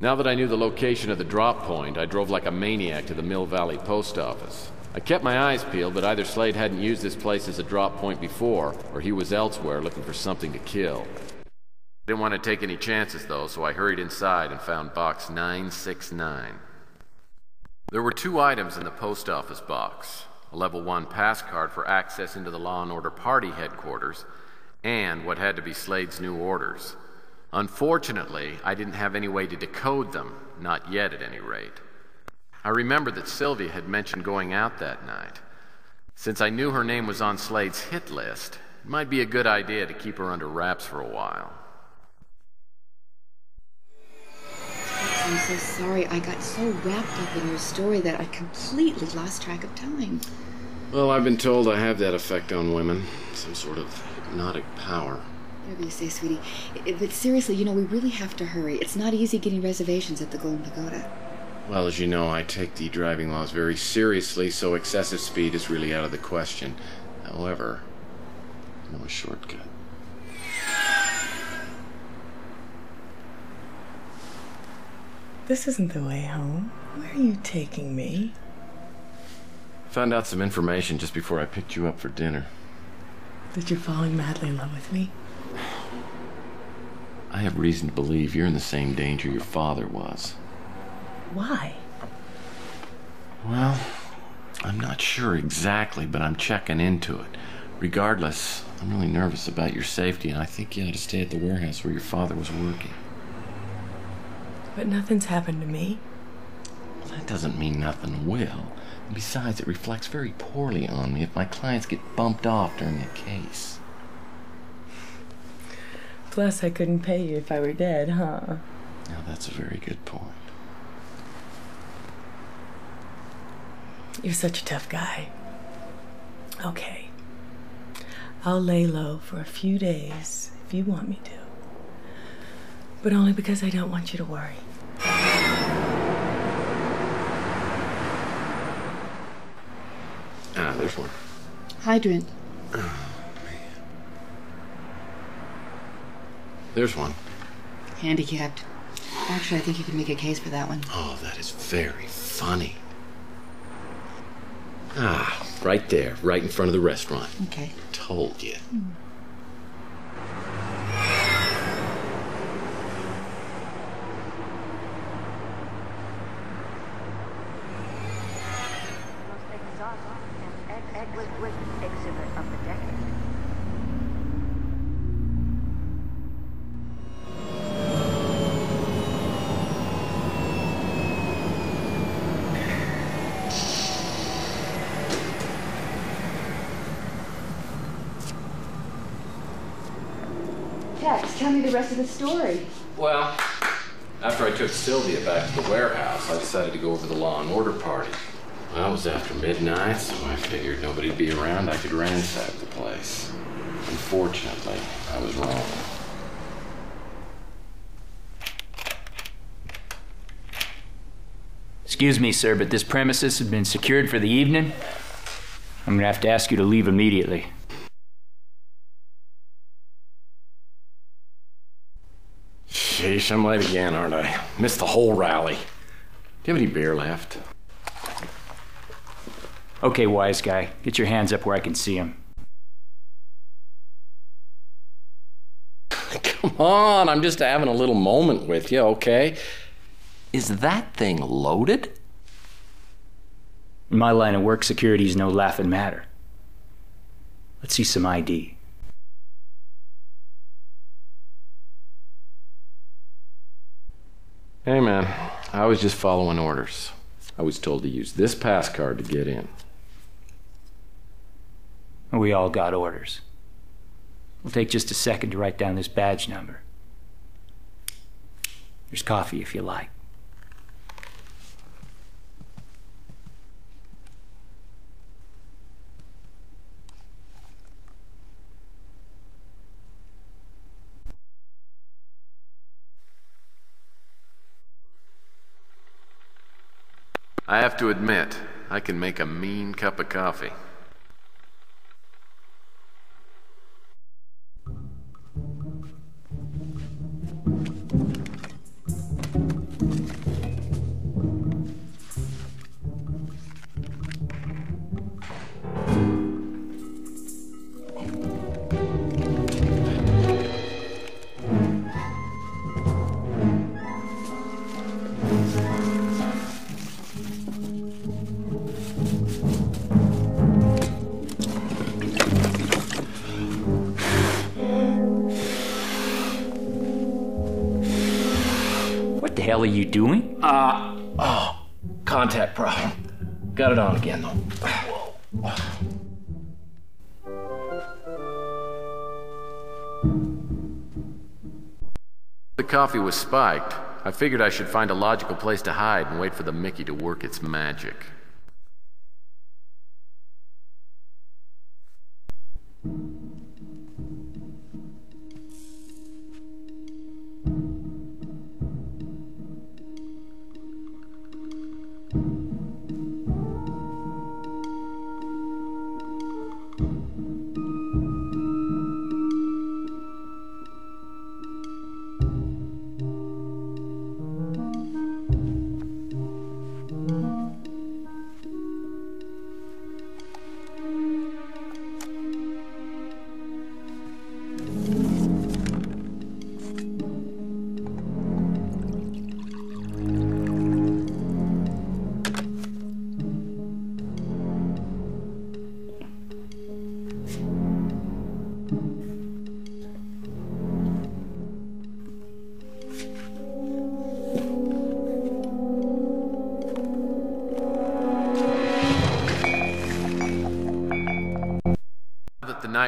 Now that I knew the location of the drop point, I drove like a maniac to the Mill Valley post office. I kept my eyes peeled, but either Slade hadn't used this place as a drop point before, or he was elsewhere looking for something to kill. I didn't want to take any chances, though, so I hurried inside and found box 969. There were two items in the post office box a level 1 pass card for access into the Law and Order Party headquarters, and what had to be Slade's new orders. Unfortunately, I didn't have any way to decode them, not yet at any rate. I remembered that Sylvia had mentioned going out that night. Since I knew her name was on Slade's hit list, it might be a good idea to keep her under wraps for a while. I'm so sorry. I got so wrapped up in your story that I completely lost track of time. Well, I've been told I have that effect on women. Some sort of hypnotic power. Whatever you say, sweetie. I- But seriously, you know, we really have to hurry. It's not easy getting reservations at the Golden Pagoda. Well, as you know, I take the driving laws very seriously, so excessive speed is really out of the question. However, I know a shortcut. This isn't the way home. Where are you taking me? Found out some information just before I picked you up for dinner. That you're falling madly in love with me? I have reason to believe you're in the same danger your father was. Why? Well, I'm not sure exactly, but I'm checking into it. Regardless, I'm really nervous about your safety, and I think you ought to stay at the warehouse where your father was working. But nothing's happened to me. Well, that doesn't mean nothing will. And besides, it reflects very poorly on me if my clients get bumped off during a case. Plus, I couldn't pay you if I were dead, huh? Now, that's a very good point. You're such a tough guy. Okay. I'll lay low for a few days if you want me to. But only because I don't want you to worry. Ah, there's one. Hydrant. There's one. Handicapped. Actually, I think you could make a case for that one. Oh, that is very funny. Ah, right there, right in front of the restaurant. Okay. Told you. most exotic and exquisite exhibit of the decade. Tex, tell me the rest of the story. Well, after I took Sylvia back to the warehouse, I decided to go over to the law and order party. Well, it was after midnight, so I figured nobody'd be around. I could ransack the place. Unfortunately, I was wrong. Excuse me, sir, but this premises has been secured for the evening. I'm gonna have to ask you to leave immediately. Sheesh, I'm late again, aren't I? Missed the whole rally. Do you have any beer left? Okay, wise guy, get your hands up where I can see them. Come on, I'm just having a little moment with you, okay? Is that thing loaded? In my line of work, security is no laughing matter. Let's see some ID. Hey, man, I was just following orders. I was told to use this pass card to get in. We all got orders. We'll take just a second to write down this badge number. There's coffee if you like. I have to admit, I can make a mean cup of coffee. Hell are you doing? Uh, oh, contact problem. Got it on again, though. The coffee was spiked. I figured I should find a logical place to hide and wait for the Mickey to work its magic.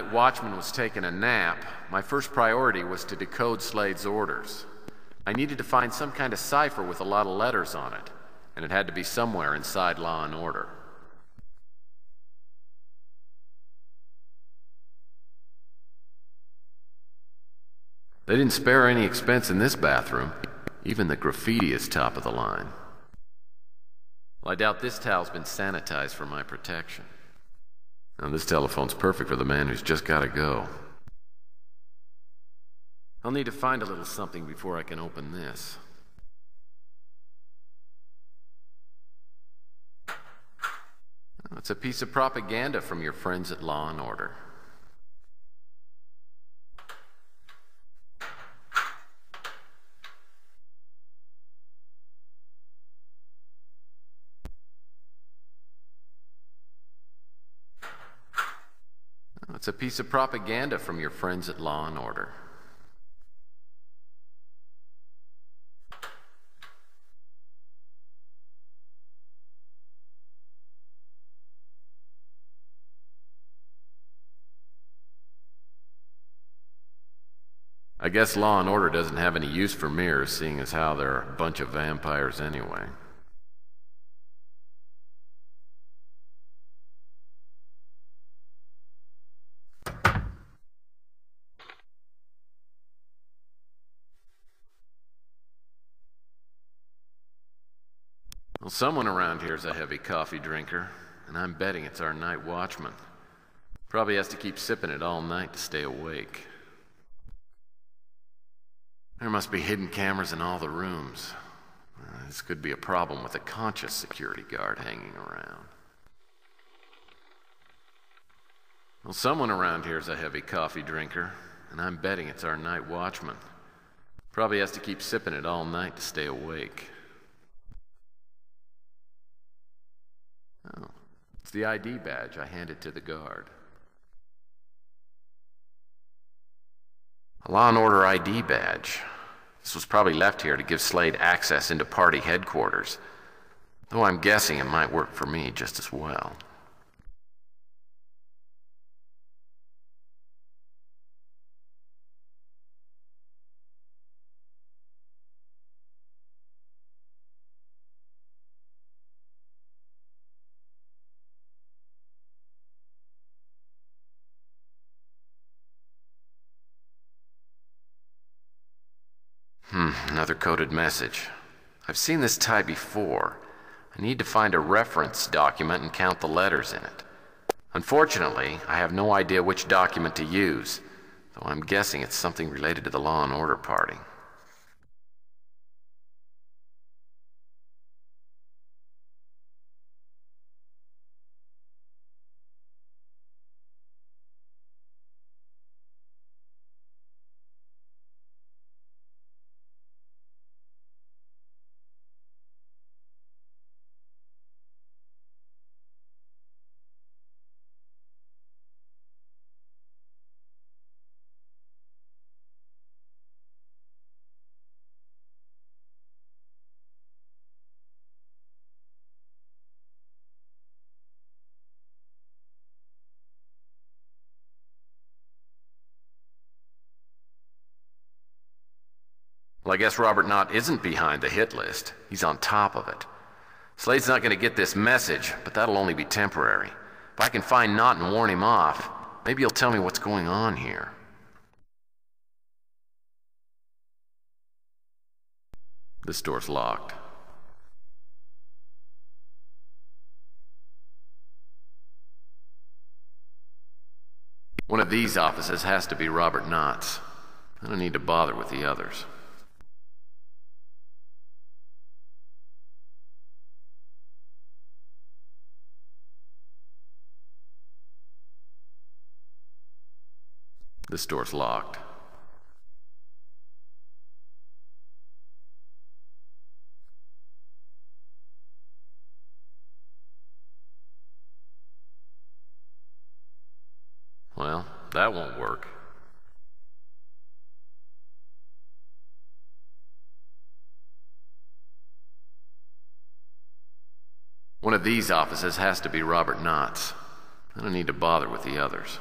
Night watchman was taking a nap, my first priority was to decode Slade's orders. I needed to find some kind of cipher with a lot of letters on it, and it had to be somewhere inside Law and Order. They didn't spare any expense in this bathroom. Even the graffiti is top of the line. Well, I doubt this towel's been sanitized for my protection. Now, this telephone's perfect for the man who's just gotta go. I'll need to find a little something before I can open this. It's a piece of propaganda from your friends at Law and Order. It's a piece of propaganda from your friends at Law and Order. I guess Law and Order doesn't have any use for mirrors, seeing as how they're a bunch of vampires anyway. Well, someone around here's a heavy coffee drinker, and I'm betting it's our night watchman. Probably has to keep sipping it all night to stay awake. There must be hidden cameras in all the rooms. Uh, This could be a problem with a conscious security guard hanging around. Well, someone around here's a heavy coffee drinker, and I'm betting it's our night watchman. Probably has to keep sipping it all night to stay awake. It's the ID badge I handed to the guard. A Law and Order ID badge. This was probably left here to give Slade access into party headquarters. Though I'm guessing it might work for me just as well. Another coded message. I've seen this tie before. I need to find a reference document and count the letters in it. Unfortunately, I have no idea which document to use, though I'm guessing it's something related to the Law and Order Party. Well, I guess Robert Knott isn't behind the hit list. He's on top of it. Slade's not going to get this message, but that'll only be temporary. If I can find Knott and warn him off, maybe he'll tell me what's going on here. This door's locked. One of these offices has to be Robert Knott's. I don't need to bother with the others. This door's locked. Well, that won't work. One of these offices has to be Robert Knott's. I don't need to bother with the others.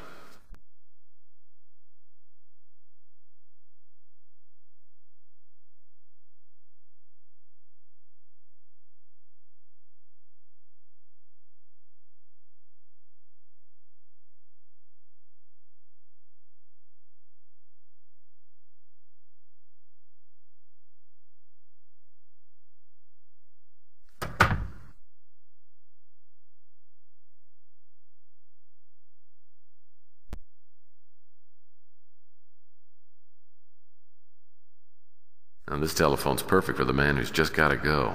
Now, this telephone's perfect for the man who's just gotta go.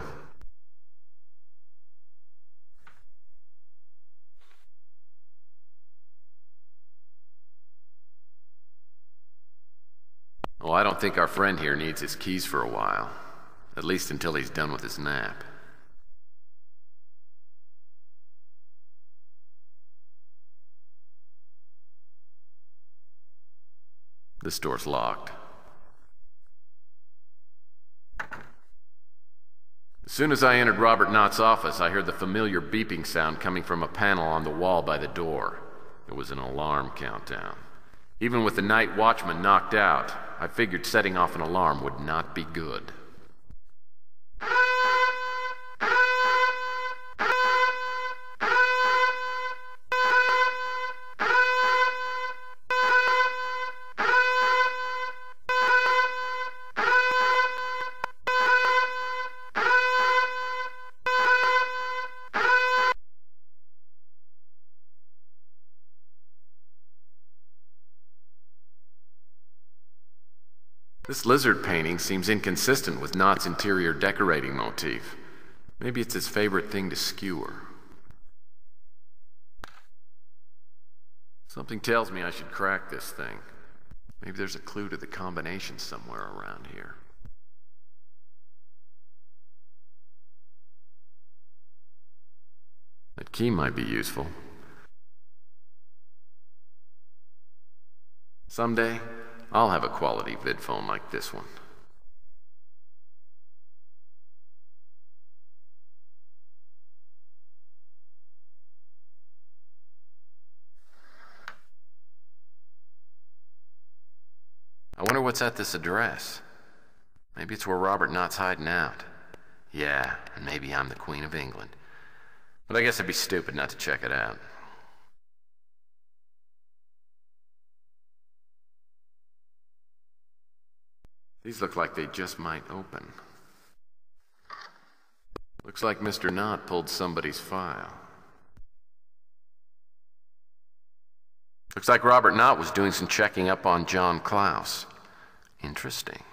Oh, I don't think our friend here needs his keys for a while. At least until he's done with his nap. This door's locked. As soon as I entered Robert Knott's office, I heard the familiar beeping sound coming from a panel on the wall by the door. It was an alarm countdown. Even with the night watchman knocked out, I figured setting off an alarm would not be good. This lizard painting seems inconsistent with Knott's interior decorating motif. Maybe it's his favorite thing to skewer. Something tells me I should crack this thing. Maybe there's a clue to the combination somewhere around here. That key might be useful. Someday, I'll have a quality vid phone like this one. I wonder what's at this address. Maybe it's where Robert Knott's hiding out. Yeah, and maybe I'm the Queen of England. But I guess I'd be stupid not to check it out. These look like they just might open. Looks like Mr. Knott pulled somebody's file. Looks like Robert Knott was doing some checking up on John Klaus. Interesting.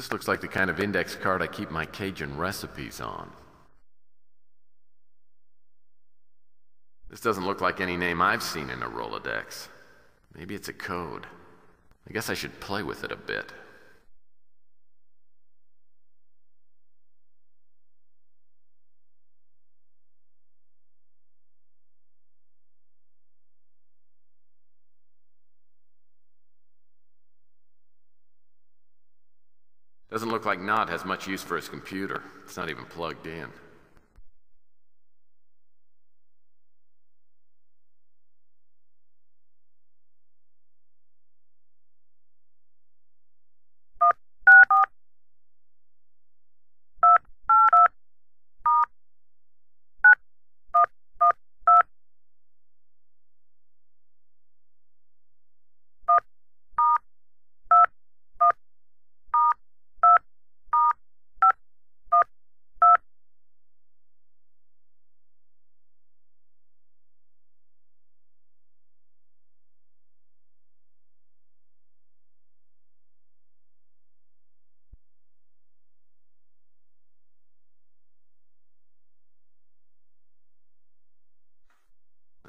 This looks like the kind of index card I keep my Cajun recipes on. This doesn't look like any name I've seen in a Rolodex. Maybe it's a code. I guess I should play with it a bit. Look like Knott has much use for his computer. It's not even plugged in.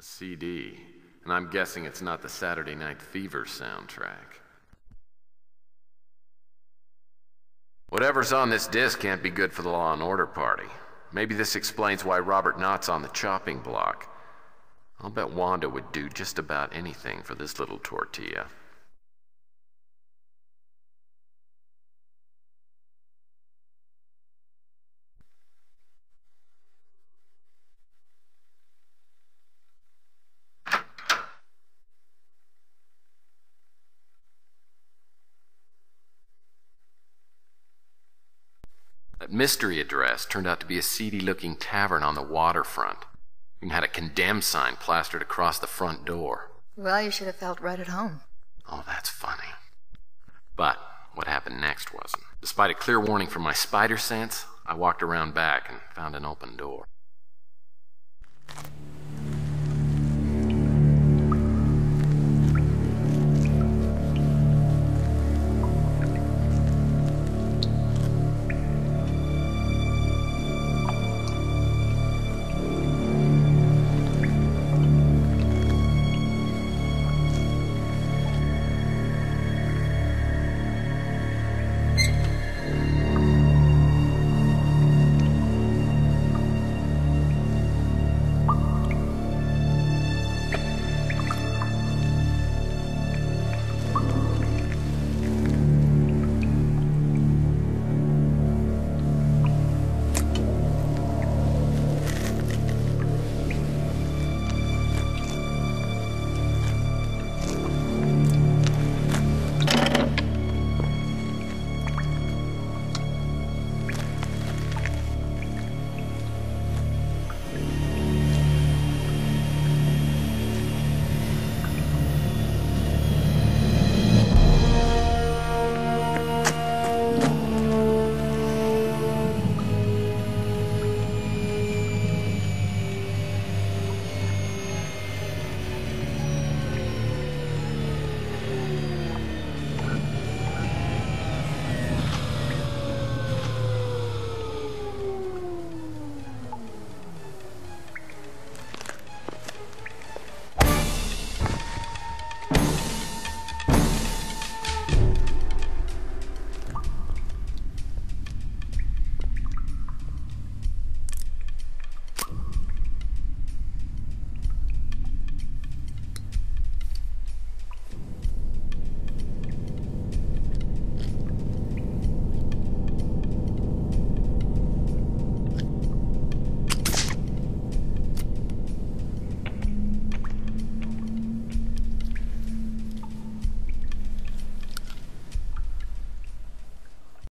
A CD. And I'm guessing it's not the Saturday Night Fever soundtrack. Whatever's on this disc can't be good for the Law and Order party. Maybe this explains why Robert Knott's on the chopping block. I'll bet Wanda would do just about anything for this little tortilla. Mystery address turned out to be a seedy looking tavern on the waterfront. Even had a condemned sign plastered across the front door. Well, you should have felt right at home. Oh, that's funny. But what happened next wasn't. Despite a clear warning from my spider sense, I walked around back and found an open door.